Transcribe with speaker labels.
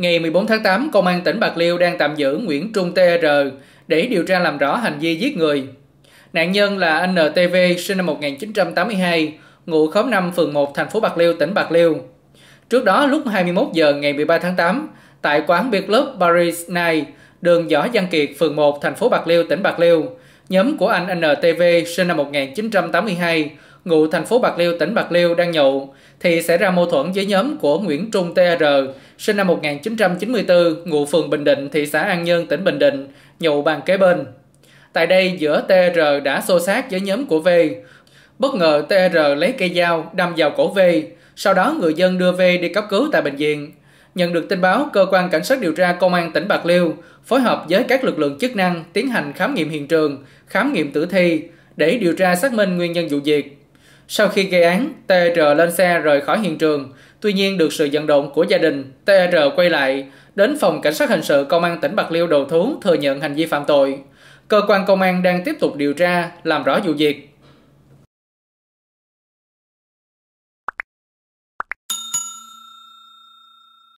Speaker 1: Ngày 14 tháng 8, Công an tỉnh Bạc Liêu đang tạm giữ Nguyễn Trung TR để điều tra làm rõ hành vi giết người. Nạn nhân là NTV sinh năm 1982, ngụ khóm 5 phường 1 thành phố Bạc Liêu, tỉnh Bạc Liêu. Trước đó lúc 21 giờ ngày 13 tháng 8, tại quán Beer Club Paris Night, đường Võ Văn Kiệt, phường 1, thành phố Bạc Liêu, tỉnh Bạc Liêu, nhóm của anh NTV sinh năm 1982, ngụ thành phố Bạc Liêu, tỉnh Bạc Liêu đang nhậu, thì xảy ra mâu thuẫn với nhóm của Nguyễn Trung TR, sinh năm 1994, ngụ phường Bình Định, thị xã An Nhơn, tỉnh Bình Định, nhậu bàn kế bên. Tại đây, giữa TR đã xô xát với nhóm của V. Bất ngờ TR lấy cây dao đâm vào cổ V, sau đó người dân đưa V đi cấp cứu tại bệnh viện. Nhận được tin báo, cơ quan cảnh sát điều tra công an tỉnh Bạc Liêu phối hợp với các lực lượng chức năng tiến hành khám nghiệm hiện trường, khám nghiệm tử thi để điều tra xác minh nguyên nhân vụ việc. Sau khi gây án, TR lên xe rời khỏi hiện trường, tuy nhiên được sự vận động của gia đình, TR quay lại đến phòng cảnh sát hình sự công an tỉnh Bạc Liêu đầu thú thừa nhận hành vi phạm tội. Cơ quan công an đang tiếp tục điều tra, làm rõ vụ việc.